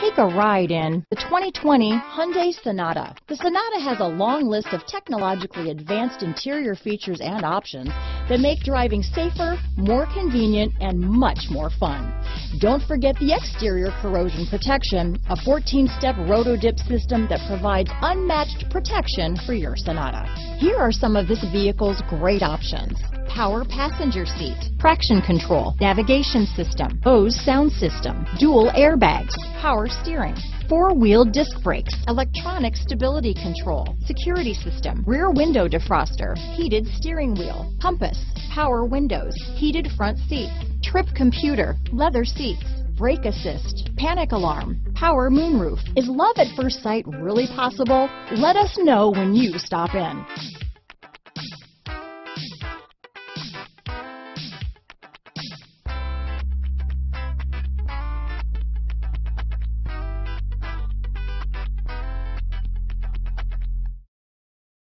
Take a ride in the 2020 Hyundai Sonata. The Sonata has a long list of technologically advanced interior features and options that make driving safer, more convenient, and much more fun. Don't forget the exterior corrosion protection, a 14-step roto-dip system that provides unmatched protection for your Sonata. Here are some of this vehicle's great options power passenger seat, traction control, navigation system, Bose sound system, dual airbags, power steering, four-wheel disc brakes, electronic stability control, security system, rear window defroster, heated steering wheel, compass, power windows, heated front seats, trip computer, leather seats, brake assist, panic alarm, power moonroof. Is love at first sight really possible? Let us know when you stop in.